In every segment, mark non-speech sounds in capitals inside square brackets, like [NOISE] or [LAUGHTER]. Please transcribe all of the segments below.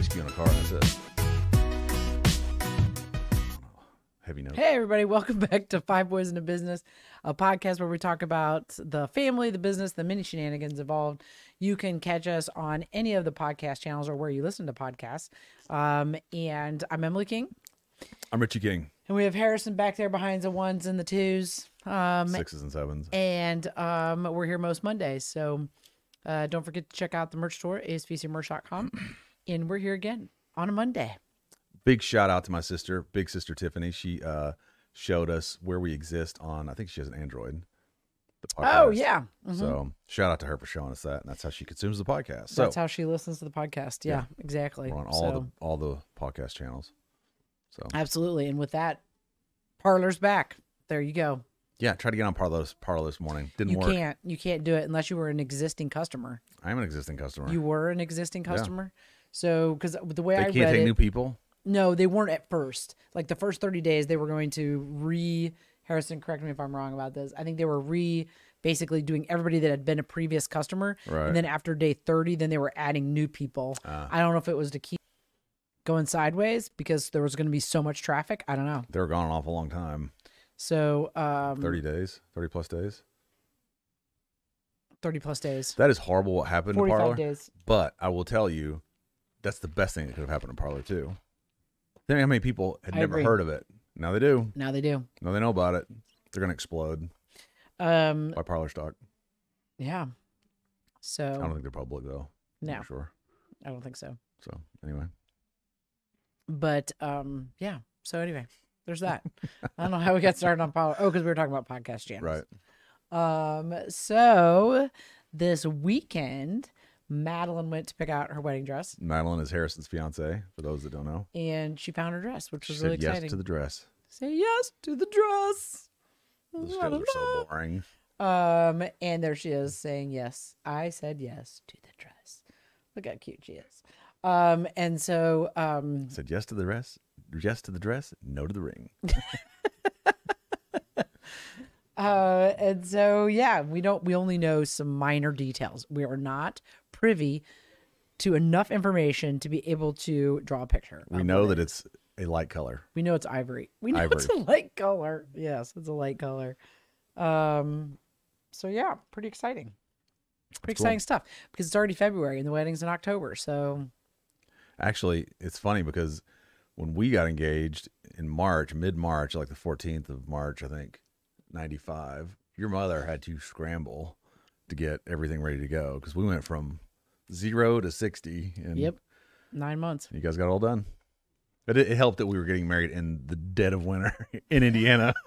whiskey on a car. That's it. Heavy note. Hey, everybody, welcome [LAUGHS] back to Five Boys and a Business, a podcast where we talk about the family, the business, the many shenanigans involved. You can catch us on any of the podcast channels or where you listen to podcasts. Um, and I'm Emily King, I'm Richie King. and we have Harrison back there behind the ones and the twos. Um, Sixes and sevens. and um, we're here most Mondays. So uh, don't forget to check out the merch store, asvcmerch.com. [CLEARS THROAT] and we're here again on a Monday. Big shout out to my sister, big sister Tiffany. She uh, showed us where we exist on. I think she has an Android. The Oh, yeah. Mhm. So shout out to her for showing us that, and that's how she consumes the podcast. So That's how she listens to the podcast. Yeah, Yeah. exactly. we're on all So- the all the podcast channels. So Absolutely. And with that, Parler's back. There you go. yeah, try to get on Parler this Parler this morning. Didn't You work. can't you can't do it unless you were an existing customer. I'm an existing customer. You were an existing customer. So cuz the way they I can't read take it, new people. no, they weren't at first. Like the first 30 days they were going to re Harrison, correct me if I'm wrong about this. I think they were re basically doing everybody that had been a previous customer. Right. And then after day 30, then they were adding new people. Ah. I don't know if it was to keep going sideways because there was going to be so much traffic. I don't know. They were gone an awful long time. So, um, 30 days, 30 plus days. 30 plus days. That is horrible what happened to 45 Parler. days. But I will tell you, that's the best thing that could have happened to Parler too. Think how many people had I never agree. heard of it. Now they do. Now they do. Now they know about it. They're gonna explode Um, by Parler stock. yeah. So I don't think they're public though. no, For sure. I don't think so. So anyway, But, um, yeah. So, anyway, there's that. I don't know how we got started on Parler. Oh, because we were talking about podcast channels. right. Um, so this weekend, Madeline went to pick out her wedding dress Madeline is Harrison's fiance. For those that don't know, and she found her dress, which she was said really yes exciting. to the dress. Say yes to the dress. Those La, la, shows are so boring. Um, and there she is saying yes. I said yes to the dress. Look how cute she is. Um, and so um, Said yes to the dress. Yes to the dress. No to the ring. [LAUGHS] uh, and so yeah, we don't. We only know some minor details. We are not privy to enough information to be able to draw a picture. We know what it that it's a light color. We know it's ivory. We know it's a light color. Yes, it's a light color. Um, so yeah, pretty exciting. Pretty cool. exciting stuff because it's already February and the wedding's in October. So Actually, it's funny because when we got engaged in March, mid March, like the 14th of March, I think, 95, your mother had to scramble to get everything ready to go because we went from zero to 60. And yep, nine months. you guys got it all done. But it, it helped that we were getting married in the dead of winter [LAUGHS] in Indiana. [LAUGHS]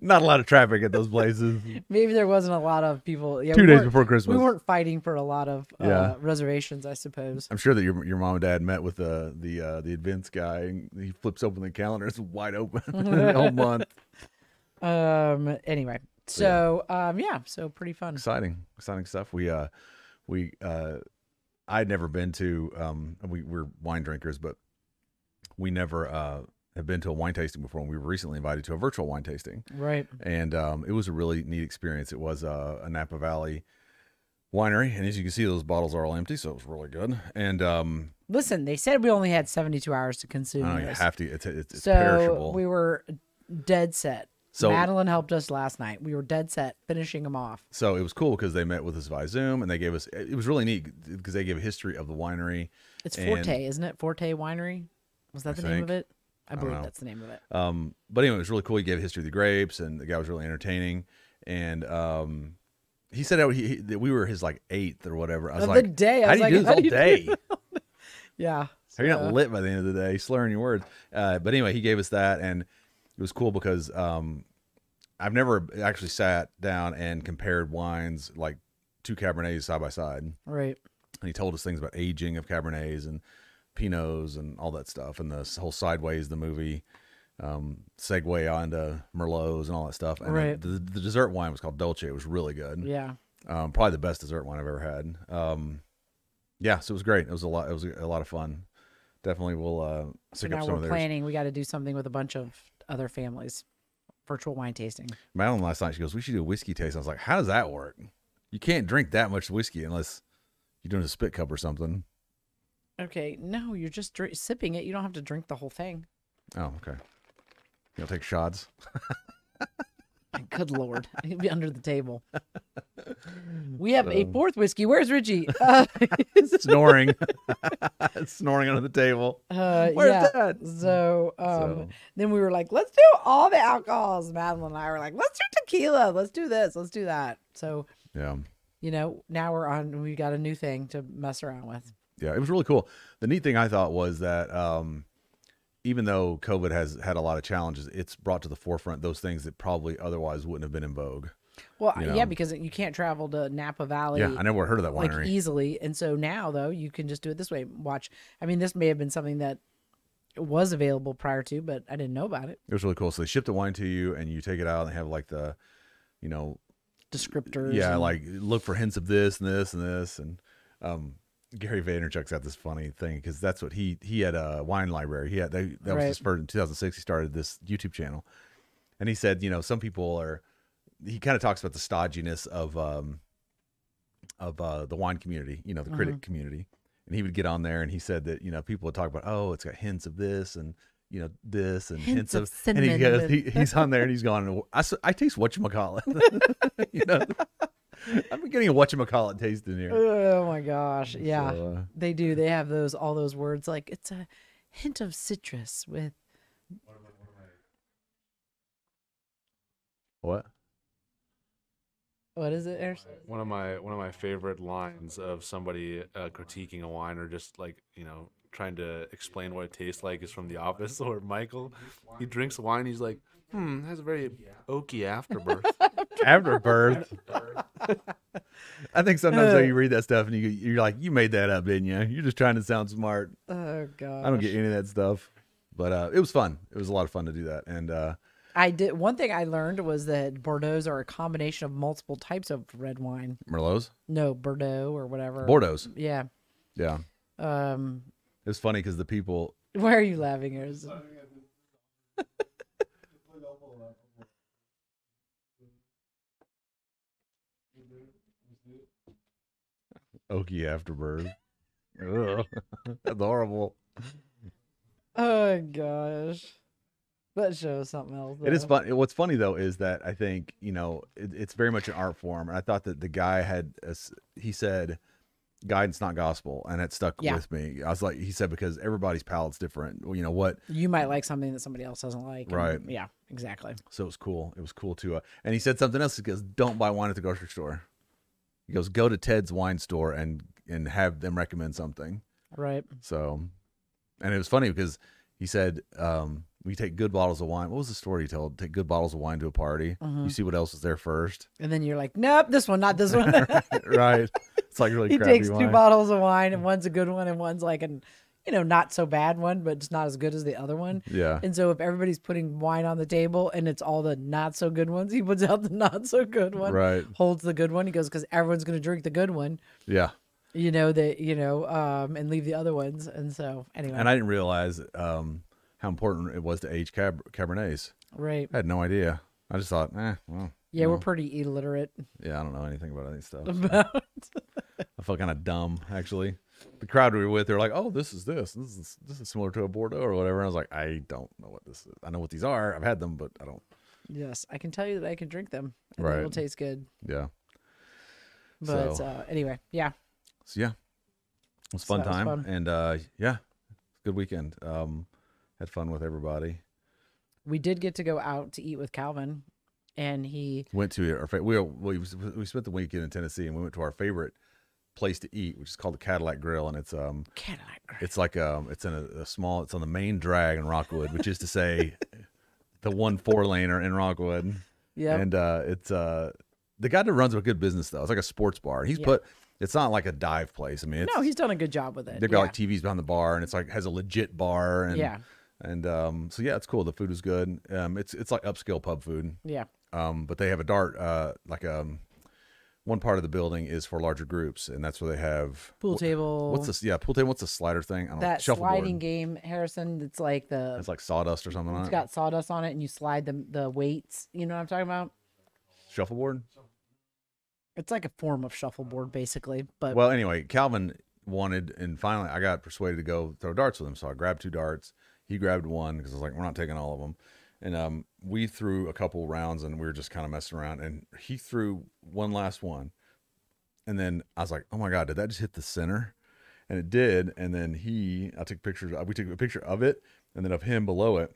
Not a lot of traffic at those places. [LAUGHS] Maybe there wasn't a lot of people. Yeah, Two we days weren't- before Christmas. We weren't fighting for a lot of uh, Yeah. reservations, I suppose. I'm sure that your your mom and dad met with the the uh, the events guy, and he flips open the calendar. It's wide open the whole month. Um. Anyway, so um. Yeah. So pretty fun. exciting exciting stuff we uh we uh i'd never been to um we we're wine drinkers but we never uh have been to a wine tasting before and we were recently invited to a virtual wine tasting Right. and um it was a really neat experience it was uh, a napa valley winery and as you can see those bottles are all empty so it was really good and um Listen, they said we only had 72 hours to consume i don't know you this. have to it's it's, it's so perishable we were dead set. So- Madeline helped us last night. We were dead set finishing them off. so it was cool because they met with us via zoom and they gave us it was really neat because they gave a history of the winery It's Forte, isn't it? Forte Winery. Was that I the name of it? I believe know. that's the name of it. Um, but anyway, it was really cool. He gave a history of the grapes, and the guy was really entertaining. And um, he said that, he, that we were his like eighth or whatever. I was Of like, the day, I how was do you like, do this how all day? [LAUGHS] Yeah. How are you not lit by the end of the day, slurring your words? Uh, but anyway, he gave us that, and it was cool because um, I've never actually sat down and compared wines like two Cabernets side by side. Right. and he told us things about aging of Cabernets and Pinots and all that stuff, and the whole Sideways, the movie, um, segue onto Merlots and all that stuff. And Right. the, the dessert wine was called Dolce. It was really good. Yeah. Um, probably the best dessert wine I've ever had. Um, yeah, so it was great. It was a lot. It was a lot of fun. Definitely, we'll uh, So pick up now some we're of theirs. planning. We got to do something with a bunch of other families. Virtual wine tasting. Madeline last night, she goes, "We should do a whiskey taste." I was like, "How does that work? You can't drink that much whiskey unless you're doing a spit cup or something." Okay, no, you're just dri- sipping it. You don't have to drink the whole thing. Oh, okay. You'll take shots. [LAUGHS] [LAUGHS] Good lord, [LAUGHS] he'll be under the table. We have a fourth whiskey. Where's Richie? [LAUGHS] Uh, Snoring. Snoring under the table. uh, Where's yeah. that? So, um, So- then we were like, let's do all the alcohols. Madeline and I were like, let's do tequila. Let's do this. Let's do that. So, Yeah. you know, now we're on. We got a new thing to mess around with. Yeah, it was really cool. The neat thing I thought was that um, even though COVID has had a lot of challenges, it's brought to the forefront those things that probably otherwise wouldn't have been in vogue. Well, You yeah, because you can't travel to Napa Valley. Yeah, I never heard of that like winery. easily. And so now though, you can just do it this way. Watch. I mean, this may have been something that was available prior to, but I didn't know about it. it was really cool. So they ship the wine to you, and you take it out, and they have like the, you know, Descriptors. yeah, and- like look for hints of this and this and this, and um, Gary Vaynerchuk's got this funny thing because that's what he he had a wine library. He had they, that was Right. his first in 2006. He started this YouTube channel, and he said, you know, some people are. He kind of talks about the stodginess of um of uh the wine community, you know, the critic community, and he would get on there and he said that you know people would talk about oh it's got hints of this and you know this and Hints hints, of of, and he goes he, he's on there and he's going I taste what you call it [LAUGHS] you know [LAUGHS] I'm getting a whatchamacallit taste in here. Oh my gosh. Yeah. So, uh, They do. They have those all those words like it's a hint of citrus with what? what is it, Harrison? one of my one of my favorite lines of somebody uh, critiquing a wine or just like you know trying to explain what it tastes like is from The Office [LAUGHS] or Michael. He drinks wine. He's like, hmm, has a very oaky afterbirth. [LAUGHS] Afterbirth. [LAUGHS] I think sometimes when you read that stuff and you you're like, you made that up, didn't you? You're just trying to sound smart. Oh god. I don't get any of that stuff. But uh, it was fun. It was a lot of fun to do that. And uh, I did one thing I learned was that Bordeaux's are a combination of multiple types of red wine. Merlots, No, Bordeaux or whatever. Bordeaux's. Yeah. Yeah. Um It was funny because the people, [LAUGHS] why are you laughing, Harrison? [LAUGHS] Oaky Afterbirth. Ugh. [LAUGHS] That's horrible. Oh gosh. That shows something else. It is though. fun. What's funny though is that I think you know it, it's very much an art form, and I thought that the guy had a s he said guidance not gospel, and it stuck Yeah. with me. I was like, he said because everybody's palate's different. You know what? You might like something that somebody else doesn't like. and- Right. Yeah, exactly. So it was cool. It was cool too. Uh, and he said something else. He goes, "Don't buy wine at the grocery store." He goes, "Go to Ted's wine store and and have them recommend something." Right. So, and it was funny because he said, um, "We take good bottles of wine." What was the story he told? Take good bottles of wine to a party. Mm-hmm. You see what else is there first, And then you're like, nope, this one, not this one. [LAUGHS] right? It's like really [LAUGHS] he crappy takes two bottles of wine, and one's a good one, and one's like an, you know, not so bad one, but it's not as good as the other one. Yeah, And so if everybody's putting wine on the table and it's all the not so good ones, he puts out the [LAUGHS] not so good one. right. Holds the good one. He goes because everyone's going to drink the good one. Yeah, You know that you know, um, and leave the other ones. And so anyway, and I didn't realize um, how important it was to age cab- Cabernets. right? I had no idea. I just thought, eh, well, Yeah, we're pretty illiterate. yeah, I don't know anything about any stuff. so. [LAUGHS] about I felt kind of dumb actually. The crowd we were with, they're like, "Oh, this is this. This is this is similar to a Bordeaux or whatever." And I was like, "I don't know what this is. I know what these are. I've had them, but I don't." yes, I can tell you that I can drink them. And They will taste good. Yeah. But So- uh, anyway, yeah. So yeah, it was fun So that was time, fun. and uh, yeah, good weekend. Um, had fun with everybody. We did get to go out to eat with Calvin, and he Went to our favorite. we we we spent the weekend in Tennessee, and we went to our favorite place to eat, which is called the Cadillac Grill, and it's um Cadillac. Grill. it's like um it's in a, a small it's on the main drag in Rockwood, which is to say, [LAUGHS] the one four laner in Rockwood. Yeah. And uh, it's uh, the guy that runs a good business though. It's like a sports bar. He's Yeah. put. It's not like a dive place. I mean, it's, No, he's done a good job with it. they've got yeah. like TVs behind the bar, and it's like has a legit bar. And Yeah. And um, so yeah, it's cool. The food is good. Um, it's it's like upscale pub food. yeah. Um, but they have a dart. Uh, like um, one part of the building is for larger groups, and that's where they have Pool table. What's this? Yeah, pool table. What's the slider thing? I don't that know. Sliding game, Harrison? It's like the It's like sawdust or something on it's it. got sawdust on it, and you slide the the weights. You know what I'm talking about? Shuffleboard. It's like a form of shuffleboard, basically. But Well, anyway, Calvin wanted, and finally I got persuaded to go throw darts with him. So I grabbed two darts. He grabbed one because I was like, we're not taking all of them. And um, we threw a couple rounds and we were just kind of messing around. And he threw one last one. And then I was like, oh my God, did that just hit the center? And it did. And then he, I took pictures, we took a picture of it and then of him below it.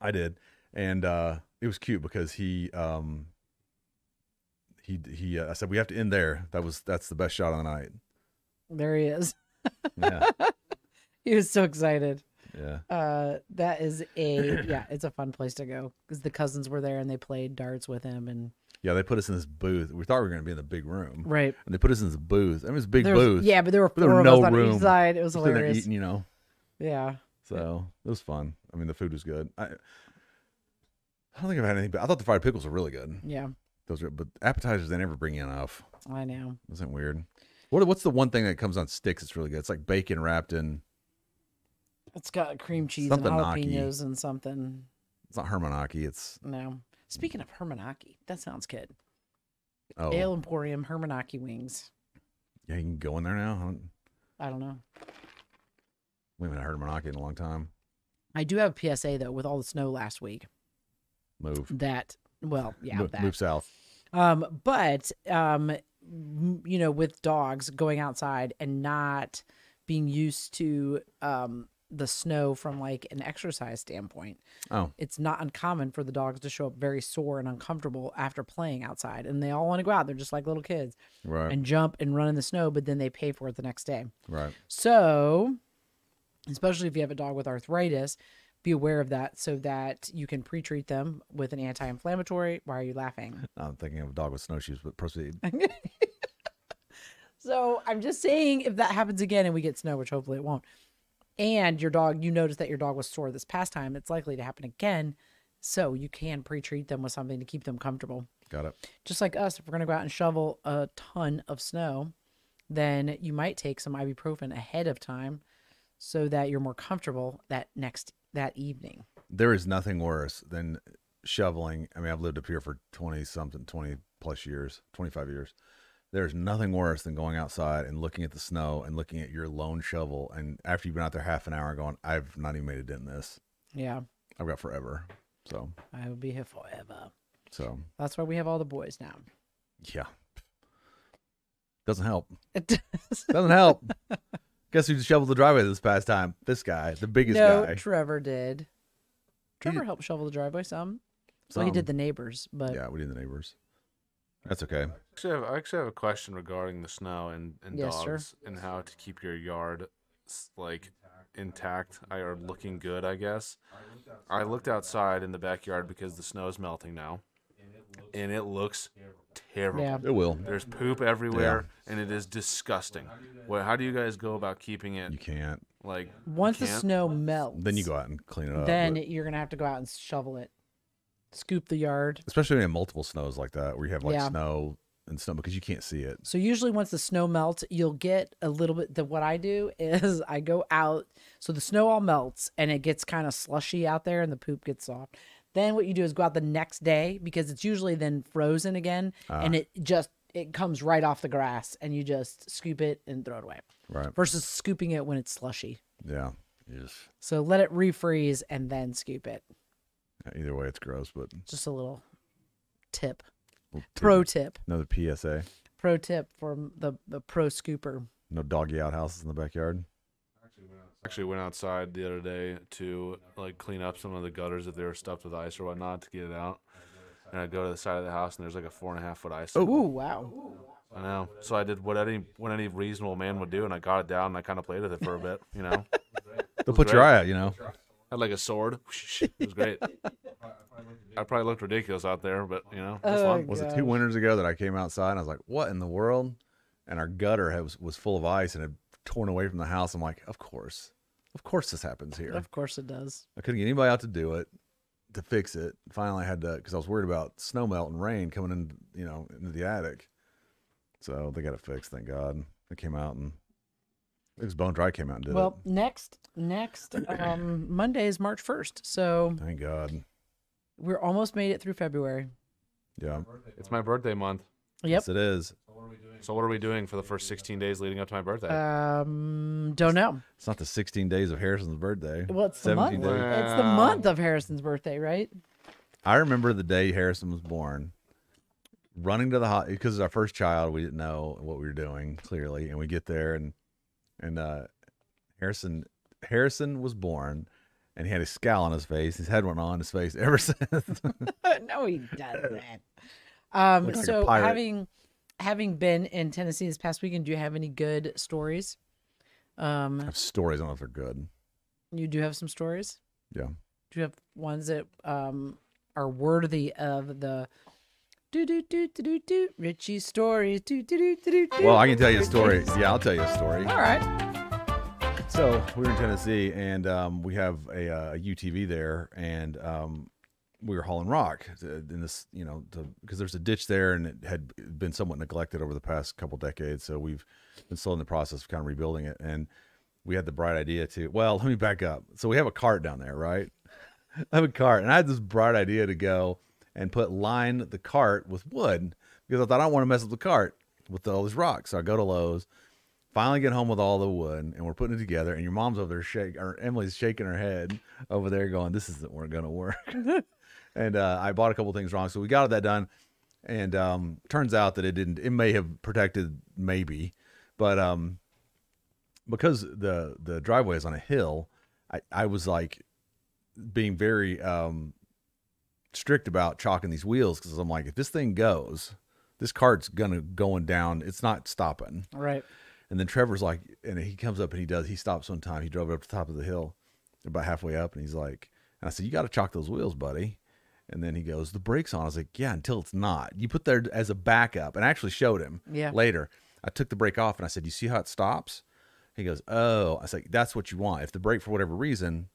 I did. And uh, it was cute because he, um, he, he, uh, I said, we have to end there. That was, that's the best shot of the night. There he is. Yeah. [LAUGHS] He was so excited. Yeah. Uh, that is a [CLEARS THROAT] yeah, it's a fun place to go because the cousins were there and they played darts with him and Yeah. They put us in this booth. We thought we were going to be in the big room. right. And they put us in this booth. I mean, it was a big There was- booth. Yeah, but there were But there were of no us on room. each side. It was Just hilarious. eating, you know. Yeah. So it was fun. I mean, the food was good. I, I don't think I've had anything, but I thought the fried pickles were really good. Yeah. Those are, but appetizers they never bring you enough. I know. Isn't weird? What what's the one thing that comes on sticks? It's really good. It's like bacon wrapped in. It's got cream cheese Something and jalapenos and something. It's not hermanaki. It's No. Speaking of Hermanaki, that sounds good. oh Ale Emporium Hermanaki wings. yeah, you can go in there now. I don't, I don't know. we haven't heard hermanaki in a long time. I do have a PSA though with all the snow last week Move. that well, yeah, move, that. move south. Um, but um, you know, with dogs going outside and not being used to um the snow from like an exercise standpoint, Oh, it's not uncommon for the dogs to show up very sore and uncomfortable after playing outside, and they all want to go out. They're just like little kids right, and jump and run in the snow, but then they pay for it the next day. right. So, especially if you have a dog with arthritis, be aware of that so that you can pre-treat them with an anti-inflammatory. Why are you laughing? [LAUGHS] I'm thinking of a dog with snowshoes, but proceed. [LAUGHS] So I'm just saying if that happens again and we get snow, which hopefully it won't, and your dog, you notice that your dog was sore this past time, it's likely to happen again. So you can pre-treat them with something to keep them comfortable. Got it. Just like us, if we're gonna go out and shovel a ton of snow, then you might take some ibuprofen ahead of time so that you're more comfortable that next that evening. There is nothing worse than shoveling. I mean, I've lived up here for 20 something, 20 plus years, 25 years. There's nothing worse than going outside and looking at the snow and looking at your lone shovel. And after you've been out there half an hour going, I've not even made a dent in this. Yeah, I've got forever. So, I will be here forever. so That's why we have all the boys now. yeah. Doesn't help. It does. [LAUGHS] Doesn't help. [LAUGHS] Guess who shoveled the driveway this past time? This guy, the biggest no, guy. Trevor did. Trevor did- helped shovel the driveway some. Well, he did the neighbors, but Yeah, we did the neighbors. That's okay. Actually, I have, I actually have a question regarding the snow and, and Yes, sir. dogs and how to keep your yard like intact I- or looking good. I guess I looked outside in the backyard because the snow is melting now, and it looks terrible. yeah, It will. There's poop everywhere, and it is disgusting. Well, how do you guys go about keeping it You can't. like? once the snow melts, Then you go out and clean it up. then but- you're gonna have to go out and shovel it, scoop the yard. especially in multiple snows like that, where you have like Yeah. snow and snow because you can't see it. So usually once the snow melts, you'll get a little bit. The what I do [LAUGHS] is I go out, so the snow all melts and it gets kind of slushy out there, and the poop gets soft. Then what you do is go out the next day because it's usually then frozen again, ah. and it just it comes right off the grass, and you just scoop it and throw it away. Right. Versus scooping it when it's slushy. Yeah. You just So let it refreeze and then scoop it. Either way, it's gross. But Just a little tip, we'll take pro tip, another PSA: pro tip from the the pro scooper. no doggy outhouses in the backyard. Actually, went outside the other day to like clean up some of the gutters if they were stuffed with ice or whatnot to get it out. And I go to the side of the house and there's like a four and a half foot ice. Ooh, wow. I know. So I did what any what any reasonable man would do, and I got it down and I kind of played with it for a bit. You know, [LAUGHS] They'll put your eye out. You know. Had like a sword. It was great. I probably looked ridiculous out there, but you know, it was Oh, fun. Was it two winters ago that I came outside and I was like, "What in the world?" And our gutter had, was was full of ice and had torn away from the house. I'm like, "Of course, of course this happens here." Of course it does. I couldn't get anybody out to do it to fix it. Finally, I had to because I was worried about snow melt and rain coming in, you know, into the attic. So they got it fixed. Thank God. They came out and it was Bone Dry came out and did it. Well, next next um [CLEARS THROAT] Monday is March first, so. Thank God. we're almost made it through February. Yeah. It's my birthday month. Yep. Yes, it is. So what are we doing for the first 16 days leading up to my birthday? Um, don't know. It's not the 16 days of Harrison's birthday. Well, it's the month. 17 days. It's the month of Harrison's birthday, right? I remember the day Harrison was born, running to the hot because it's our first child. We didn't know what we were doing clearly, and we get there and and uh, Harrison Harrison was born, and he had a scowl on his face. His head went on his face ever [LAUGHS] since. [LAUGHS] no, he doesn't. Um, like so having having been in Tennessee this past weekend, do you have any good stories? I Um, have stories. I don't know if they're good. you do have some stories. Yeah. Do you have ones that um are worthy of the do do do do do do Richie stories? Do do do do do. Well, I can tell you a story. Yeah, I'll tell you a story. All right. So we were in Tennessee, and um, we have a, uh, a UTV there, and um, we were hauling rock to- in this, you know, because there's a ditch there, and it had been somewhat neglected over the past couple decades. So we've been still in the process of kind of rebuilding it, and we had the bright idea to. Well, let me back up. So we have a cart down there, right? [LAUGHS] I have a cart, and I had this bright idea to go and put line the cart with wood because I thought I don't want to mess up the cart with all these rocks. So I go to Lowe's finally get home with all the wood and we're putting it together and your mom's over there shaking or emily's shaking her head over there going this isn't we're gonna work [LAUGHS] and uh, i bought a couple things wrong so we got that done and um, turns out that it didn't it may have protected maybe but um because the the driveway is on a hill i i was like being very um strict about chalking these wheels because i'm like if this thing goes this cart's gonna going down it's not stopping Right. and then Trevor's like, and he comes up and he does, he stops one time. He drove up to the top of the hill, about halfway up, and he's like, and I said, You got to chalk those wheels, buddy. And then he goes, The brake's on. I was like, Yeah, until it's not. You put there as a backup. And I actually showed him Yeah. later. I took the brake off and I said, You see how it stops? He goes, Oh, I said, That's what you want. If the brake, for whatever reason,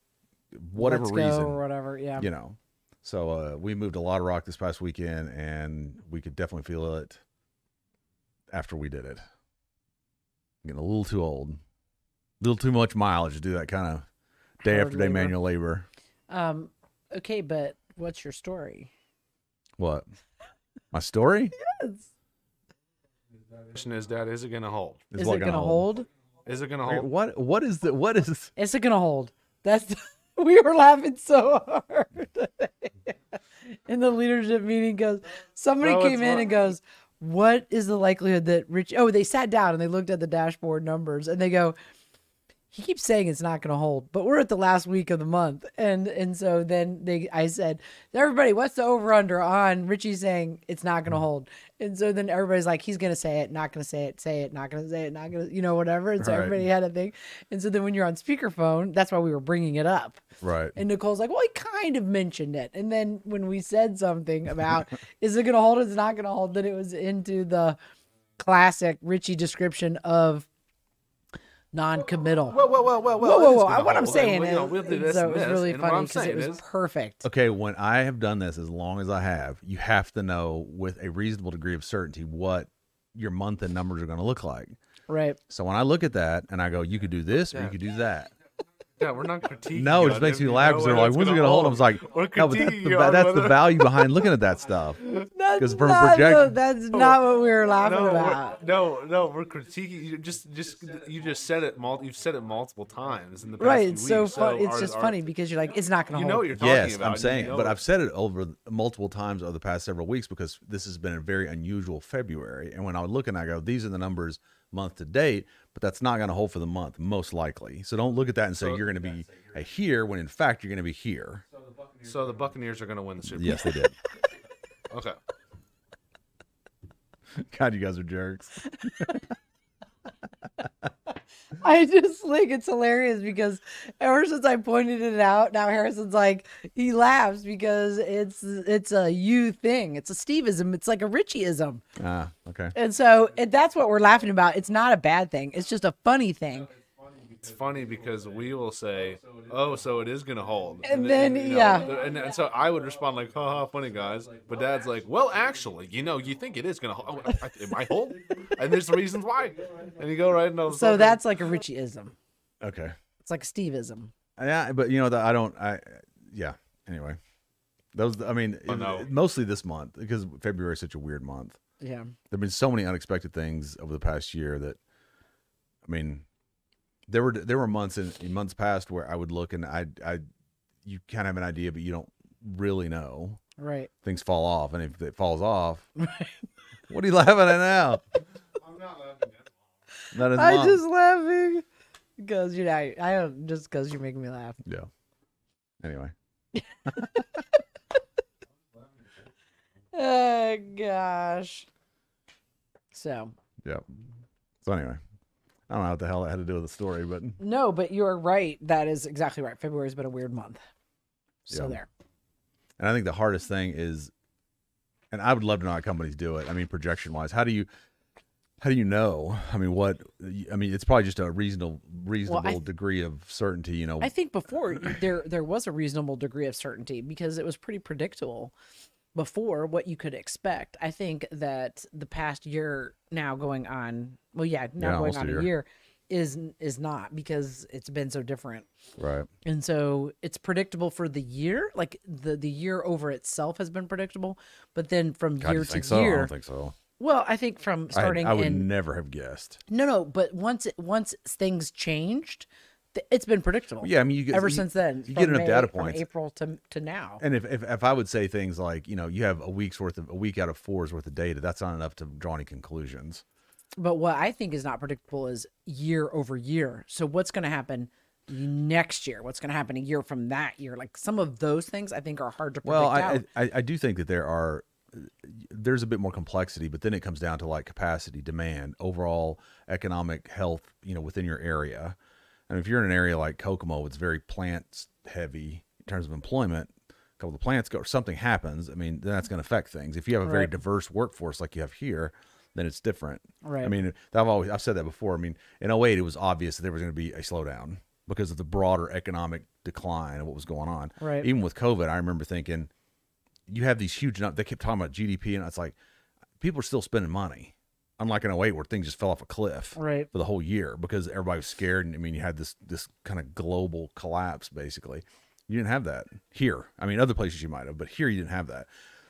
whatever Let's reason, whatever. Yeah. you know. So uh, we moved a lot of rock this past weekend, and we could definitely feel it after we did it. Getting a little too old, a little too much mileage to do that kind of day Hard after day labor. manual labor. Um. Okay, but what's your story? What? My story [LAUGHS] Yes. question is, Dad, is it gonna hold? Is, what it gonna hold? Is it gonna hold? What? What is the? What is? Is it gonna hold? That's [LAUGHS] [LAUGHS] we were laughing so hard [LAUGHS] in the leadership meeting. Goes somebody came in and goes, "What is the likelihood that Rich?" Oh, they sat down and they looked at the dashboard numbers and they go, "He keeps saying it's not gonna hold, but we're at the last week of the month." And and so then they, I said, "Everybody, what's the over under on Richie saying it's not gonna mm. hold?" And so then everybody's like, "He's gonna say it, not gonna say it, say it, not gonna say it, not gonna, you know, whatever." And so Right. everybody had a thing. And so then when you're on speakerphone, that's why we were bringing it up. Right. And Nicole's like, well, he kind of mentioned it. And then when we said something about, [LAUGHS] is it going to hold? Is it not going to hold? Then it was into the classic Richie description of non-committal. Whoa, whoa, whoa, whoa, whoa, whoa, it is whoa. gonna What I'm hold. And, saying is, know, we'll do this so it was really funny because it was is- perfect. Okay, when I have done this as long as I have, you have to know with a reasonable degree of certainty what your month and numbers are going to look like. Right. So when I look at that and I go, you could do this or you could do that. Yeah, we're not critiquing. No, it on just makes if me laugh because they're like, "When's it gonna gonna hold?" I was like, We're "No, but that's the, you va- on that's the value [LAUGHS] behind looking at that stuff." Because from a not, the, project- that's not what we were laughing No, we're- about. no, no, we're critiquing. You just, just, you just said it. Mul- you've said it multiple times in the past Right. It's so weeks, fun. It's our- just our- funny because you're like, it's not going to hold. You hold. know what you're talking Yes, about. I'm and you saying, know but it. I've said it over multiple times over the past several weeks because this has been a very unusual February. And when I look and I go, these are the numbers month to date, but that's not going to hold for the month, most likely. So don't look at that and say you're going to be a here when in fact you're going to be here. So the Buccaneers are going to win the Super Bowl. Yes, they did. [LAUGHS] Okay. [LAUGHS] God, you guys are jerks. [LAUGHS] I just think it's hilarious because ever since I pointed it out, now Harrison's like he laughs because it's it's a you thing. It's a Steveism. It's like a Richieism, Ah, okay. and so it, that's what we're laughing about. It's not a bad thing. It's just a funny thing. It's funny because we will say, "Oh, so it is gonna hold," And then, you know, yeah. and, and so I would respond like, "Ha ha, funny guys," but Dad's like, "Well, actually, you know, you think it is gonna hold? Oh, I, I, it might hold, and there's reasons why." And you go right into the So fucking- that's like a Richieism. Okay. It's like a Steveism. Yeah, but you know that I don't. I yeah. Anyway, those. I mean, Oh, no. mostly this month because February is such a weird month. Yeah. There've been so many unexpected things over the past year that, I mean, there were there were months in, in months past where I would look and I I you kind of have an idea, but you don't really know. Right. Things fall off, and if it falls off, [LAUGHS] what are you laughing at now? [LAUGHS] I'm not laughing at Not as I'm long. just laughing because you know I, I don't just because you're making me laugh. yeah. Anyway, [LAUGHS] Oh gosh. So yeah. So anyway, I don't know what the hell it had to do with the story, but no, but you're right. That is exactly right. February's been a weird month. So Yeah. there. And I think the hardest thing is, and I would love to know how companies do it. I mean, projection wise, how do you, how do you know? I mean, what? I mean, it's probably just a reasonable, reasonable degree of certainty. You know, I think before there there was a reasonable degree of certainty because it was pretty predictable before what you could expect. I think that the past year now going on, well, yeah, now Yeah, going on a year. year is is not because it's been so different. right? And so it's predictable for the year, like the the year over itself has been predictable, but then from God, year to think so? I don't think so. well, I think from starting I would in never have guessed. no, no, but once it, once things changed, th- it's been predictable. Yeah, I mean, you get ever you- since then. you get enough May- data from points. April to to now. And if, if if I would say things like, you know, you have a week's worth of a week out of four's worth of data, that's not enough to draw any conclusions. But what I think is not predictable is year over year. So what's going to happen next year? What's going to happen a year from that year? Like some of those things I think are hard to predict Well, I, out. I I- I do think that there are there's a bit more complexity, but then it comes down to like capacity, demand, overall economic health, you know, within your area. And if you're in an area like Kokomo, it's very plant heavy in terms of employment. A couple of the plants go, or something happens. I mean, then that's going to affect things. If you have a very Right. diverse workforce like you have here, then it's different. Right. I mean, I've always I've said that before. I mean, in 08, it was obvious that there was going to be a slowdown because of the broader economic decline of what was going on. Right. Even with COVID, I remember thinking, you have these huge numbers. They kept talking about GDP, and it's like people are still spending money. Unlike in 08 where things just fell off a cliff Right. for the whole year because everybody was scared. And I mean, you had this this kind of global collapse basically. You didn't have that here. I mean, other places you might have, but here you didn't have that.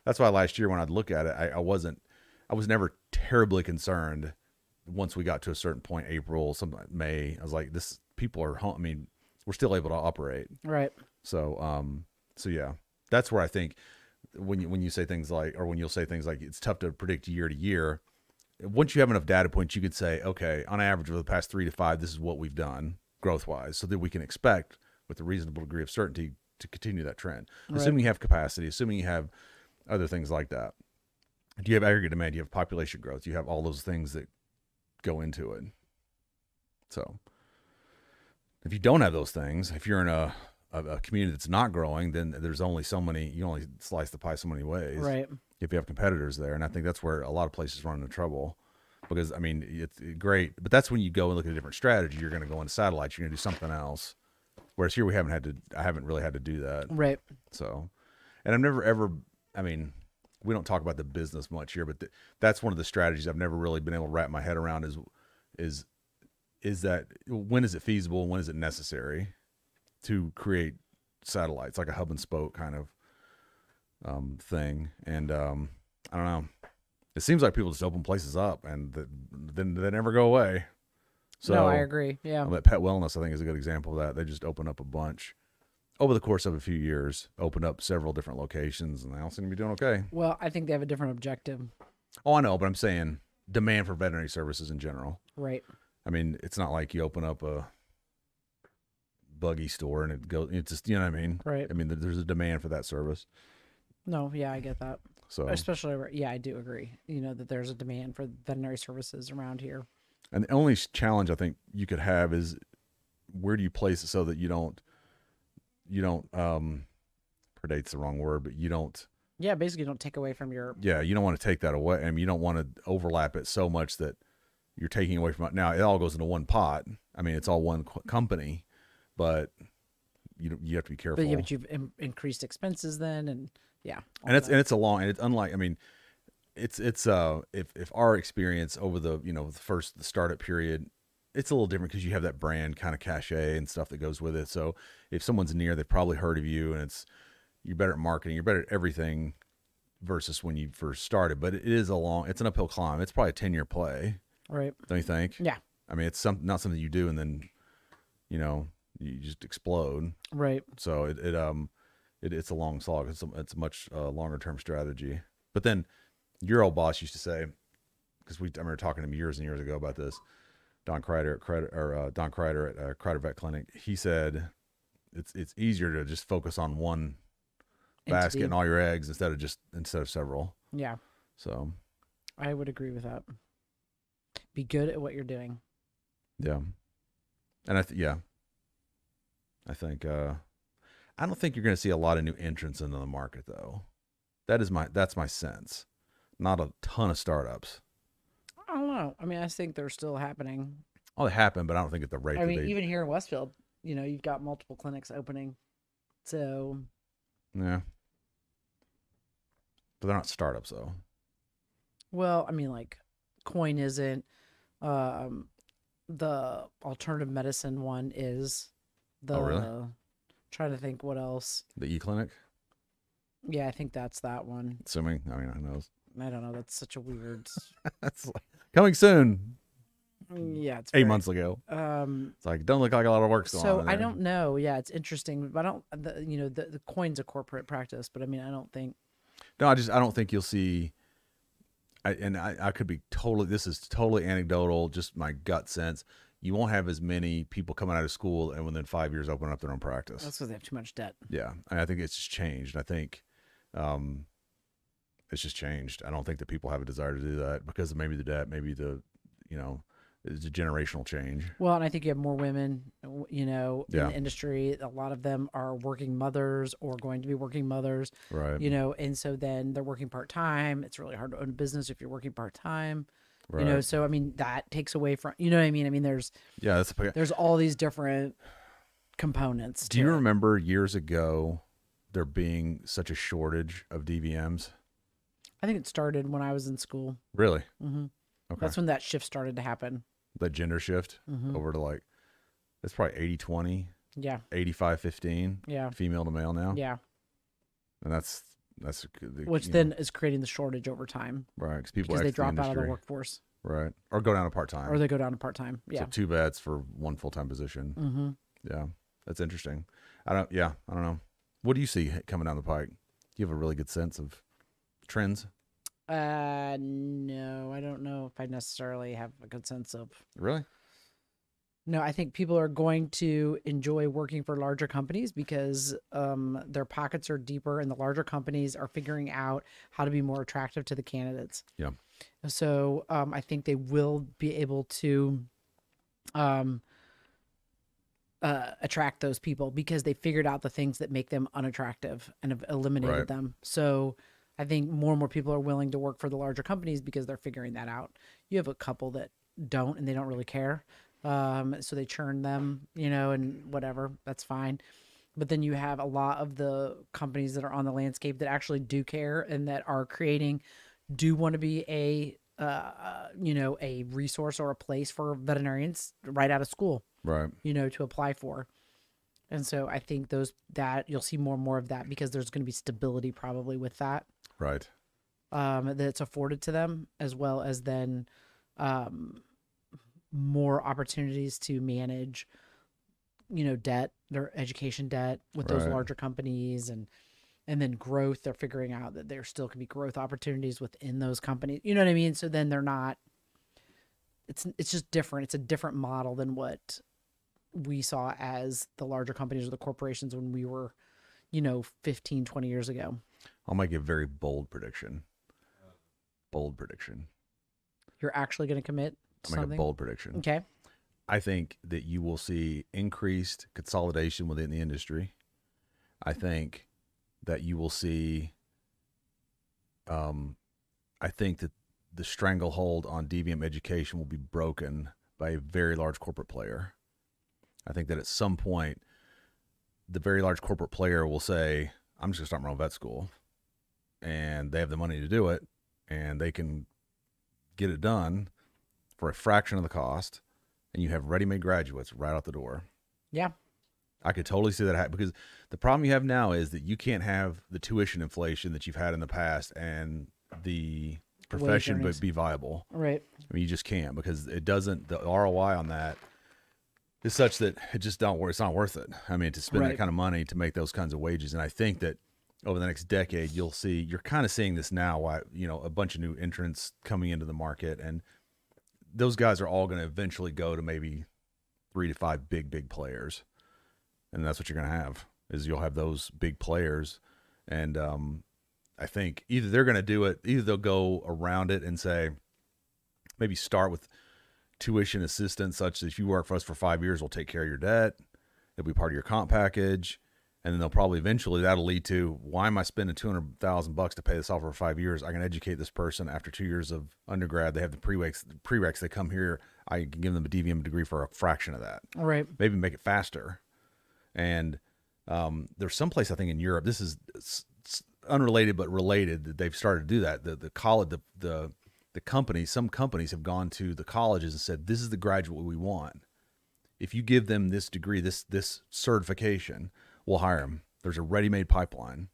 That's why last year when I'd look at it, I, I wasn't, I was never terribly concerned. Once we got to a certain point, April, something like May, I was like, this people are home. I mean, we're still able to operate. right. So, um, so yeah, that's where I think when you when you say things like, or when you'll say things like, it's tough to predict year to year. Once you have enough data points, you could say, okay, on average over the past three to five, this is what we've done growth wise, so that we can expect with a reasonable degree of certainty to continue that trend. Assuming you have capacity, assuming you have other things like that. Do you have aggregate demand? Do you have population growth? You have all those things that go into it. So, if you don't have those things, if you're in a, a, a community that's not growing, then there's only so many. You only slice the pie so many ways. Right. If you have competitors there, and I think that's where a lot of places run into trouble. Because I mean, it's great, but that's when you go and look at a different strategy. You're going to go into satellites. You're going to do something else. Whereas here we haven't had to. I haven't really had to do that. Right. So, and I've never ever, I mean, we don't talk about the business much here, but th- that's one of the strategies I've never really been able to wrap my head around is, is, is that when is it feasible and when is it necessary to create satellites like a hub and spoke kind of um, thing? And um, I don't know. It seems like people just open places up and th- then they never go away. So no, I agree. Yeah. um, at Pet Wellness, I think is a good example of that. They just open up a bunch over the course of a few years, opened up several different locations, and they all seem to be doing okay. Well, I think they have a different objective. Oh, I know, but I'm saying demand for veterinary services in general. Right. I mean, it's not like you open up a buggy store and it goes. It's just you know what I mean. Right. I mean, there's a demand for that service. No, yeah, I get that. So, Especially, yeah, I do agree. You know that there's a demand for veterinary services around here. and the only challenge I think you could have is where do you place it so that you don't, you don't, um, predate's the wrong word, but you don't Yeah, basically, don't take away from your. yeah, you don't want to take that away. I mean, you don't want to overlap it so much that you're taking away from it. Now it all goes into one pot. I mean, it's all one qu- company, but you you have to be careful. But yeah, but you've increased expenses then, and yeah, and it's that. and it's a long and it's unlike. I mean, it's it's uh if if our experience over the you know the first the startup period. It's a little different because you have that brand kind of cachet and stuff that goes with it. So if someone's near, they've probably heard of you, and it's you're better at marketing, you're better at everything versus when you first started. But it is a long, it's an uphill climb. It's probably a 10 year play, Right. don't you think? Yeah. I mean, it's some, not something you do and then, you know, you just explode. Right. So it, it um, it, it's a long slog. It's a, it's a much uh, longer term strategy. But then your old boss used to say, because we I remember talking to him years and years ago about this. Don Kreider at Kreider or uh, Don Kreider at uh, Kreider Vet Clinic. He said it's it's easier to just focus on one basket and all your eggs instead of just instead of several. Yeah. So I would agree with that. Be good at what you're doing. yeah, and I th- yeah, I think uh, I don't think you're going to see a lot of new entrants into the market though. That is my that's my sense. Not a ton of startups. I don't. I mean, I think they're still happening. Oh, they happen, but I don't think at the rate I mean, they. even here in Westfield, you know, you've got multiple clinics opening. So yeah, but they're not startups though. Well, I mean, like, Coin isn't. Um, the alternative medicine one is. The, Oh, really? Trying to think what else. The e clinic, Yeah, I think that's that one. assuming. I mean, who knows? I don't know. That's such a weird. [LAUGHS] That's like, coming soon. yeah, it's Eight very- months ago. Um, It's like don't look like a lot of work. going on. so I don't know. Yeah, it's interesting, but I don't. The, you know, the the coin's a corporate practice, but I mean, I don't think. No, I just I don't think you'll see. I, and I, I could be totally. This is totally anecdotal, just my gut sense. You won't have as many people coming out of school and within five years open up their own practice. That's because they have too much debt. Yeah, and I think it's just changed. I think, um, it's just changed. I don't think that people have a desire to do that because of maybe the debt, maybe the, you know, it's a generational change. Well, and I think you have more women, you know, in Yeah. the industry. A lot of them are working mothers or going to be working mothers, Right. you know, and so then they're working part time. It's really hard to own a business if you're working part time, right. you know. So I mean, that takes away from, you know what I mean? I mean, there's yeah. That's. A, there's all these different components. do you it. remember years ago there being such a shortage of DVMs? I think it started when I was in school. Really? hmm Okay. That's when that shift started to happen. The gender shift hmm over to like it's probably 80 20 Yeah, 85 15 yeah, female to male now yeah. and that's that's the, Which you know, then is creating the shortage over time right because people because they exit the drop out of the workforce right or go down to part-time or they go down to part time. Yeah. so two beds for one full-time position mm-hmm. yeah that's interesting i don't yeah i don't know what do you see coming down the pike do you have a really good sense of trends Uh, no, I don't know if I necessarily have a good sense of. really No, I think people are going to enjoy working for larger companies because um, their pockets are deeper, and the larger companies are figuring out how to be more attractive to the candidates. Yeah. So um, I think they will be able to um, uh, attract those people because they figured out the things that make them unattractive and have eliminated Right. them. So I think more and more people are willing to work for the larger companies because they're figuring that out. You have a couple that don't and they don't really care. Um, so they churn them, you know, and whatever, that's fine. But then you have a lot of the companies that are on the landscape that actually do care and that are creating, do want to be a, uh, you know, a resource or a place for veterinarians right out of school right you know, to apply for. And so I think those that you'll see more and more of that because there's going to be stability probably with that right um, that's afforded to them, as well as then um, more opportunities to manage, you know, debt, their education debt with those Right. larger companies, and and then growth. They're figuring out that there still can be growth opportunities within those companies. You know what I mean? So then they're not. It's it's just different. It's a different model than what we saw as the larger companies or the corporations when we were, you know, 15, 20 years ago. I'll make a very bold prediction bold prediction You're actually going to commit to i'll make something. a bold prediction Okay. I think that you will see increased consolidation within the industry. I think that you will see um I think that the stranglehold on DVM education will be broken by a very large corporate player. I think that at some point the very large corporate player will say, I'm just gonna start my own vet school. And they have the money to do it and they can get it done for a fraction of the cost and you have ready-made graduates right out the door. Yeah. I could totally see that happen because the problem you have now is that you can't have the tuition inflation that you've had in the past and the profession but be viable. Right. I mean, you just can't because it doesn't. The ROI on that is such that it just don't work. It's not worth it. I mean, to spend Right. that kind of money to make those kinds of wages, and I think that over the next decade, you'll see. You're kind of seeing this now. Why you know a bunch of new entrants coming into the market, and those guys are all going to eventually go to maybe three to five big, big players, and that's what you're going to have. Is you'll have those big players, and um, I think either they're going to do it, either they'll go around it and say, maybe start with tuition assistance, such that if you work for us for five years, we'll take care of your debt. It'll be part of your comp package, and then they'll probably eventually that'll lead to why am I spending two hundred thousand bucks to pay this off for five years? I can educate this person after two years of undergrad. They have the prereqs. Prereqs. They come here. I can give them a DVM degree for a fraction of that Right. maybe make it faster. And um, there's some place I think in Europe. This is unrelated but related that they've started to do that. The the college the the the companies some companies have gone to the colleges and said this is the graduate we want. If you give them this degree, this this certification, we'll hire them. There's a ready-made pipeline,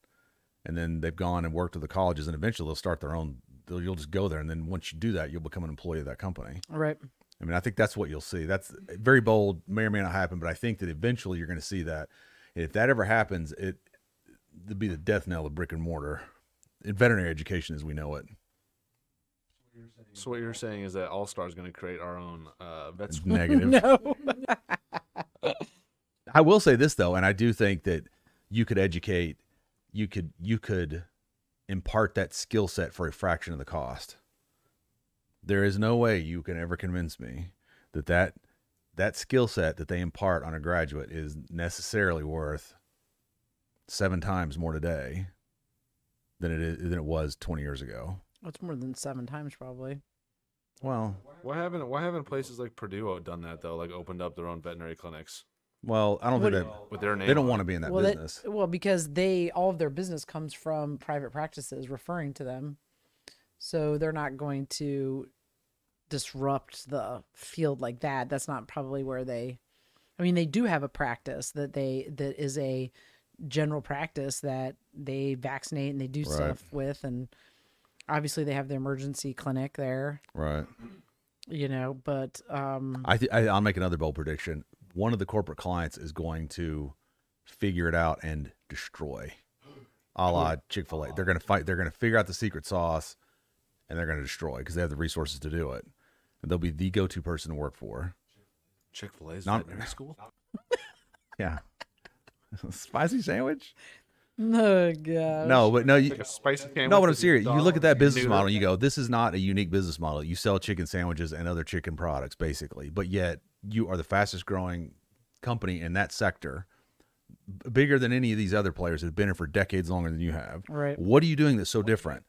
and then they've gone and worked with the colleges, and eventually they'll start their own. They'll, you'll just go there, and then once you do that, you'll become an employee of that company. Right. I mean, I think that's what you'll see. That's very bold, may or may not happen, but I think that eventually you're going to see that. And if that ever happens, it it'll be the death knell of brick and mortar in veterinary education as we know it. So what you're saying is that All Star is going to create our own uh, vet school. [LAUGHS] negative. [LAUGHS] No. [LAUGHS] I will say this though, and I do think that you could educate, you could you could impart that skill set for a fraction of the cost. There is no way you can ever convince me that that that skill set that they impart on a graduate is necessarily worth seven times more today than it is than it was 20 years ago. That's more than seven times, probably. Well, Why haven't Why haven't places like Purdue done that though? Like opened up their own veterinary clinics well, I don't What think do that with their name. they don't want to be in that well, that- business. well, because they all of their business comes from private practices referring to them, so they're not going to disrupt the field like that. That's not probably where they. I mean, they do have a practice that they that is a general practice that they vaccinate and they do Right. stuff with, and obviously they have the emergency clinic there. right. You know, but um, I, th- I I'll make another bold prediction. One of the corporate clients is going to figure it out and destroy, a la Chick Fil A. They're going to fight. They're going to figure out the secret sauce, and they're going to destroy because they have the resources to do it. And they'll be the go-to person to work for. Chick Fil A's Not- school. [LAUGHS] Yeah, [LAUGHS] spicy sandwich. [LAUGHS] oh god, No, but no, you, Like a spicy sandwich. no, but I'm serious. You look at that business model, and you go, "This is not a unique business model. You sell chicken sandwiches and other chicken products, basically, but yet you are the fastest growing company in that sector, bigger than any of these other players that have been here for decades longer than you have. Right. What are you doing that's so different?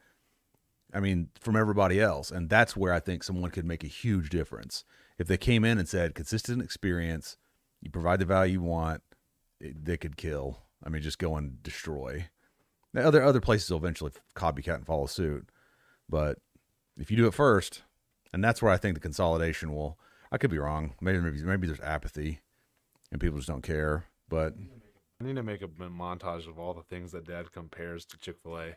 I mean, from everybody else, and that's where I think someone could make a huge difference if they came in and said, "Consistent experience, you provide the value you want." It, they could kill. I mean, just go and destroy. Now, other other places will eventually copycat and follow suit, but if you do it first, and that's where I think the consolidation will. I could be wrong. Maybe maybe maybe there's apathy, and people just don't care. But I need to make a montage of all the things that Dad compares to Chick Fil A.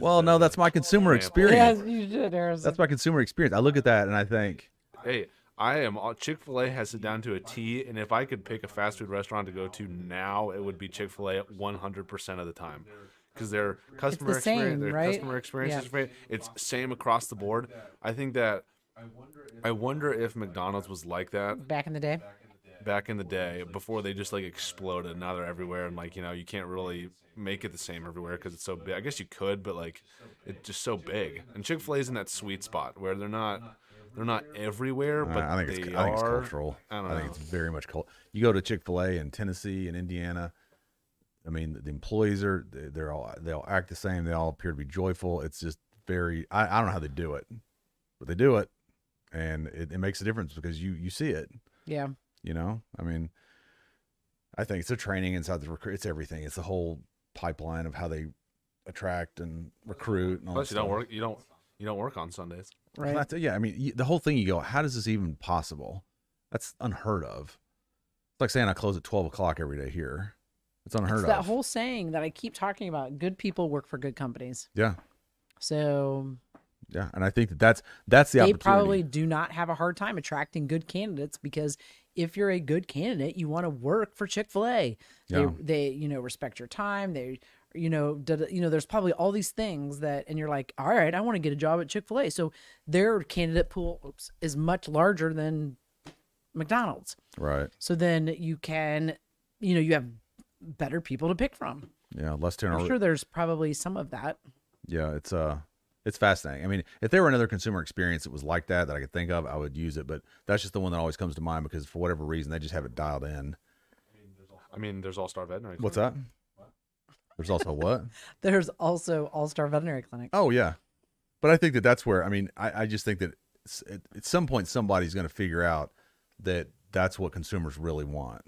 well, no, that's my consumer example. experience. Yeah, you should, Harrison. That's my consumer experience. I look at that and I think, Hey, I am Chick Fil A has it down to a T, and if I could pick a fast food restaurant to go to now, it would be Chick Fil A 100 percent of the time. Because their customer the experience, same, their right? customer experience Yeah. is great. It's same across the board. I think that. I wonder if McDonald's was like that back in the day. back in the day before they just like exploded. Now they're everywhere, and like you know, you can't really make it the same everywhere because it's so big. I guess you could, but like it's just so big. And Chick Fil A's in that sweet spot where they're not they're not everywhere, uh, but I think they it's are. I think it's cultural. I don't think it's very much cultural. You go to Chick Fil A in Tennessee and Indiana. I mean, the employees are they- they're all they all act the same. They all appear to be joyful. It's just very. I, I don't know how they do it, but they do it, and it, it makes a difference because you you see it. Yeah. You know, I mean, I think it's the training inside the recruit. It's everything. It's the whole pipeline of how they attract and recruit. And all Plus, that you don't work. You don't. You don't work on Sundays. Right. Well, yeah, I mean, the whole thing. You go, how does this even possible? That's unheard of. It's like saying I close at twelve o'clock every day here. It's unheard It's of. that whole saying that I keep talking about. Good people work for good companies. yeah, So yeah, and I think that that's that's the they opportunity. probably do not have a hard time attracting good candidates because if you're a good candidate, you want to work for Chick Fil A. They, Yeah. they, you know, respect your time. They, you know, da- da- you know, there's probably all these things that, and you're like, all right, I want to get a job at Chick Fil A. So their candidate pool oops, is much larger than McDonald's. right. So then you can, you know, you have better people to pick from. Yeah, less turnover. I'm sure there's probably some of that. Yeah, it's uh it's fascinating. I mean, if there were another consumer experience that was like that that I could think of, I would use it. But that's just the one that always comes to mind because for whatever reason they just have it dialed in. I mean, there's All Star Veterinary. What's Clinic. that? There's also what? [LAUGHS] There's also All Star Veterinary Clinic. Oh yeah, but I think that that's where I mean I, I just think that at, at some point somebody's going to figure out that that's what consumers really want.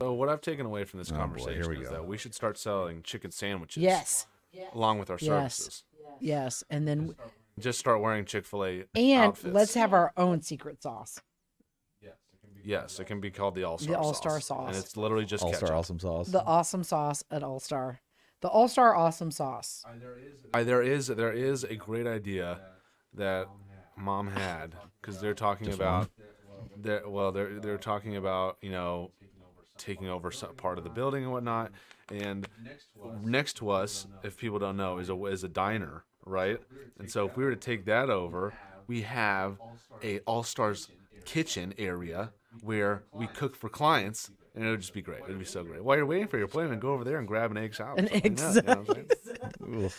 So what I've taken away from this Oh, conversation here we is go. that we should start selling chicken sandwiches. Yes. Along with our Yes. services. Yes. And then, Just start wearing Chick Fil A. and outfits. let's have our own secret sauce. Yes, it can be called the All Star. The All-Star and sauce. And it's literally just All ketchup. Star Awesome Sauce. The awesome sauce at All Star. The All Star awesome sauce. I, there is there is a great idea that mom had because they're talking Just about they're, well they're they're talking about you know taking over some part of the building and whatnot and next to us if people don't know is a is a diner right and so if we were to take that over we have a all stars kitchen area where we cook for clients and it would just be great. It would be so great. While you're waiting for your appointment, go over there and grab an egg salad. An something egg like that, you know I'm saying?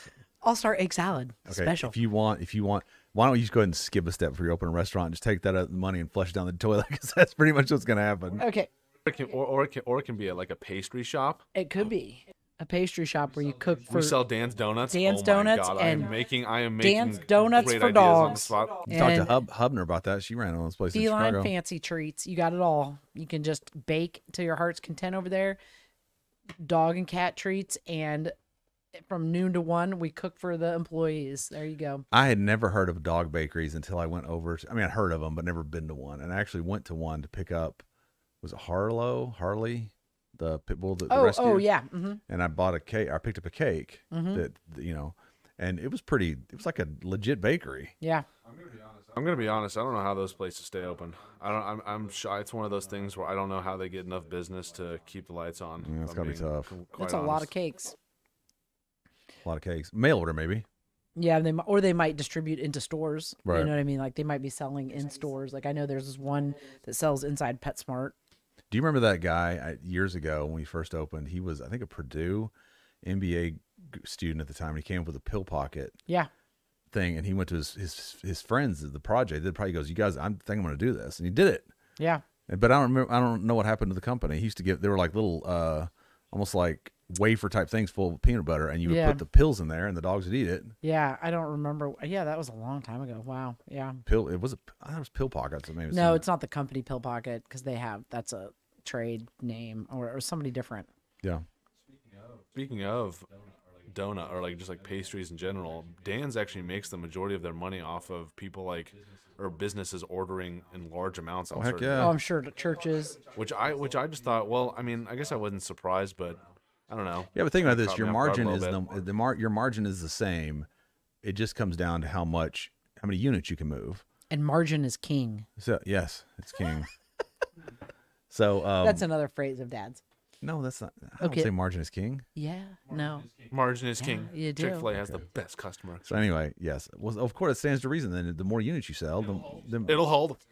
All Star egg salad. Okay, Special. If you want, if you want, why don't you just go ahead and skip a step for you open a restaurant? Just take that out money and flush it down the toilet [LAUGHS] because that's pretty much what's going to happen. okay. Or it can, or, or, it can, or it can be a, like a pastry shop. It could be a pastry shop where you cook for we sell Dan's Donuts. Dan's oh Donuts God, I am and making. I am making Dan's Donuts great for ideas on the dogs. spot. You talked to Hub, Hubner about that. She ran one of those places in feline Chicago. fancy treats. You got it all. You can just bake to your heart's content over there. Dog and cat treats, and from noon to one, we cook for the employees. There you go. I had never heard of dog bakeries until I went over. To, I mean, I'd heard of them, but never been to one. And I actually went to one to pick up. Was it Harlow, Harley, the pit bull that Oh, rescue? oh yeah. hmm And I bought a cake. I picked up a cake Mhm. that you know, and it was pretty. It was like a legit bakery. Yeah. I'm gonna be honest. I don't know how those places stay open. I don't. I'm. I'm shy. It's one of those things where I don't know how they get enough business to keep the lights on. Yeah, it's gotta be tough. qu- quite That's a lot of cakes. A lot of cakes. Mail order maybe. Yeah, they or they might distribute into stores. Right. You know what I mean? Like they might be selling in stores. Like I know there's this one that sells inside PetSmart. Do you remember that guy years ago when we first opened? He was, I think, a Purdue MBA student at the time. And he came up with a pill pocket Yeah. thing, and he went to his his, his friends at the project. They probably goes, "You guys, I'm think I'm going to do this," and he did it. Yeah. But I don't remember. I don't know what happened to the company. He used to give. They were like little, uh, almost like wafer type things full of peanut butter, and you would Yeah. put the pills in there, and the dogs would eat it. Yeah. I don't remember. Yeah, that was a long time ago. Wow. Yeah. Pill. It was a. I thought it was pill pockets. Maybe No, it's not the company Pill Pocket because they have that's a trade name or, or somebody different. yeah. Speaking of donut or like just like pastries in general, Dan's actually makes the majority of their money off of people like or businesses ordering in large amounts. Oh, heck yeah. Oh, I'm sure the churches. Which I which I just thought. Well, I mean, I guess I wasn't surprised, but I don't know. Yeah, but think about this: your me off guard a margin is the the mar- your margin is the same. It just comes down to how much, how many units you can move. And margin is king. So yes, it's king. [LAUGHS] so um, That's another phrase of dad's. no, that's not. I don't say margin is king. Yeah. No. Margin is king. you do. Chick Fil A has the best customer. So anyway, yes. Well, of course, it stands to reason. Then the more units you sell, the, the It'll hold. [LAUGHS]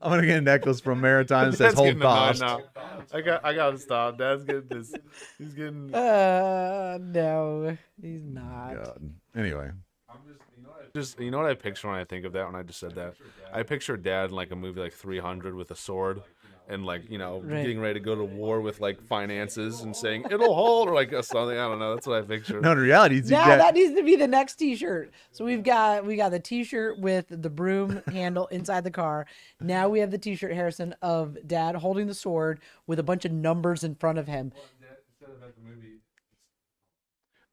I'm gonna get a necklace from Maritime that says "Hold getting fast." I got I gotta stop. Dad's getting this. He's getting. Uh, no, he's not. God. Anyway, I'm Just you know what I picture when I think of that when I just said that? I picture dad in like a movie like 300 with a sword and like, you know, Right. getting ready to go to war with like finances and saying it'll hold or like something. I don't know. That's what I picture. no, in reality, it's Now yeah, that needs to be the next T-shirt. So we've got we got the T-shirt with the broom handle inside the car. Now we have the T-shirt Harrison of Dad holding the sword with a bunch of numbers in front of him.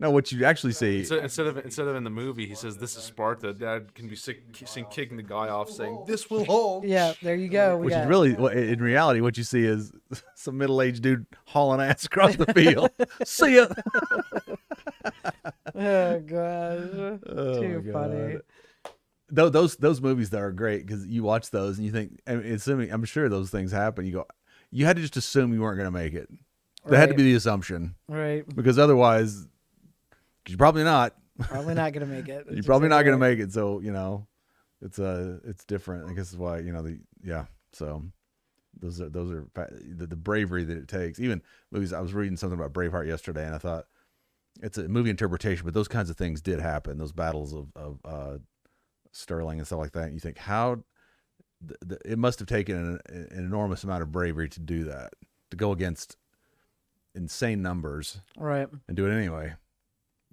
No, what you actually see. So instead of instead of in the movie, he says, "This is Sparta." Dad can be sick, seen kicking the guy off, saying, "This will hold." Yeah, there you go. We Which got is really, in reality, what you see is [LAUGHS] some middle-aged dude hauling ass across the field. [LAUGHS] see ya. [LAUGHS] Oh gosh. Oh, Too my funny. God. Those those movies that are great because you watch those and you think, I mean, assuming I'm sure those things happen. You go, you had to just assume you weren't going to make it. That had to be the assumption Right. because otherwise, 'cause you're probably not. Probably not gonna make it. [LAUGHS] You're probably not going to make it. So you know, it's uh it's different. I guess is why you know the yeah. So those are those are the, the bravery that it takes. Even movies. I was reading something about Braveheart yesterday, and I thought it's a movie interpretation, but those kinds of things did happen. Those battles of of uh, Stirling and stuff like that. You think how th- th- it must have taken an, an enormous amount of bravery to do that, to go against insane numbers Right. and do it anyway.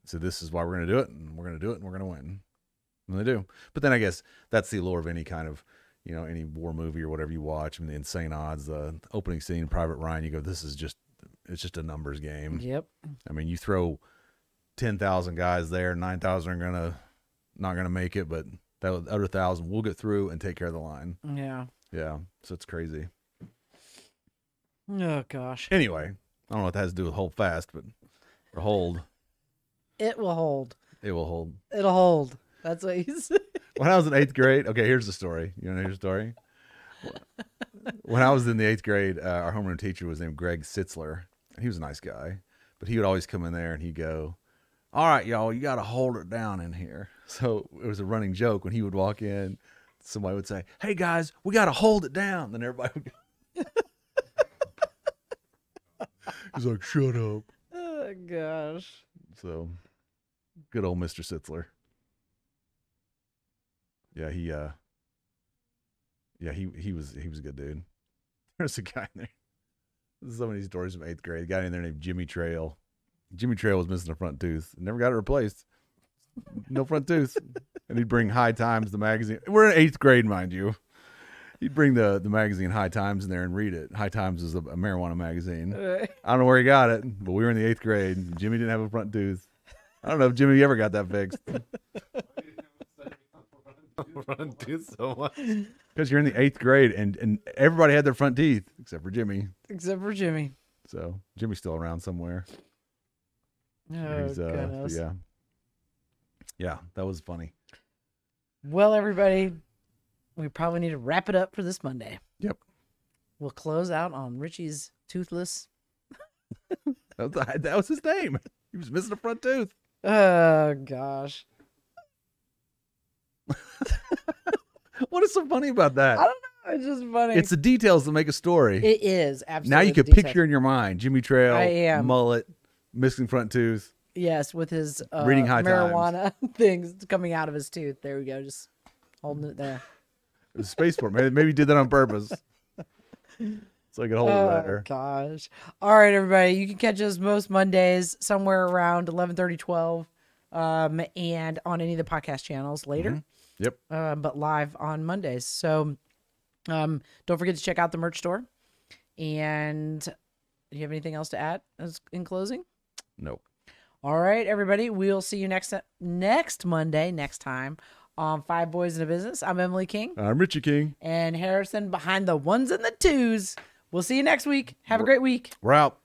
So this is why we're going to do it, and we're going to do it, and we're going to win. And they do. But then I guess that's the allure of any kind of, you know, any war movie or whatever you watch. I mean, the insane odds, the opening scene, Private Ryan. You go, this is just, it's just a numbers game. Yep. I mean, you throw ten thousand guys there, nine thousand are gonna not gonna make it, but that other thousand will get through and take care of the line. Yeah. Yeah, so it's crazy. Oh gosh. Anyway, I don't know what that has to do with hold fast, but or hold, It will hold. it will hold. It'll hold. That's what he [LAUGHS] said. when I was in eighth grade, okay, here's the story. You want to hear the story? When I was in the eighth grade, uh, our homeroom teacher was named Greg Sitzler. and He was a nice guy, but he would always come in there and he'd go, "All right, y'all, you got to hold it down in here." [LAUGHS] So it was a running joke when he would walk in. Somebody would say, "Hey guys, we got to hold it down." Then everybody would go. [LAUGHS] He's like, "Shut up." Oh gosh. So, good old Mister Sitzler. Yeah, he uh yeah, he he was he was a good dude. [LAUGHS] There's a guy in there. This is so many stories from eighth grade. A guy in there named Jimmy Trail. Jimmy Trail was missing a front tooth. Never got it replaced. No front tooth. And he'd bring High Times, the magazine. We're in eighth grade, mind you. He'd bring the, the magazine High Times in there and read it. High Times is a, a marijuana magazine. Right. I don't know where he got it, but we were in the eighth grade. Jimmy didn't have a front tooth. I don't know if Jimmy ever got that fixed [LAUGHS] [LAUGHS] Run dude so much. because you're in the eighth grade and, and everybody had their front teeth except for Jimmy. Except for Jimmy. So Jimmy's still around somewhere. Oh He's, uh, yeah. Yeah, that was funny. Well, everybody, we probably need to wrap it up for this Monday. Yep. We'll close out on Richie's toothless. [LAUGHS] That was, that was his name. He was missing a front tooth. Oh gosh. [LAUGHS] What is so funny about that? I don't know. It's just funny. It's the details that make a story. it is absolutely. now you can picture in your mind Jimmy Trail, I am. mullet, missing front tooth. Yes, with his uh, Reading High Times. marijuana [LAUGHS] things coming out of his tooth. There we go. Just holding it there. It was spaceport. Maybe, maybe he did that on purpose. [LAUGHS] So I could hold it Oh better. gosh. All right, everybody. You can catch us most Mondays somewhere around 11 30, 12 um, and on any of the podcast channels later. Yep. Uh, but live on Mondays. So um, don't forget to check out the merch store. And do you have anything else to add as in closing? Nope. All right, everybody. We'll see you next next Monday, next time on Five Boys and a Business. I'm Emily King I'm Richie King. and Harrison behind the ones and the twos. We'll see you next week. Have a great week. We're out.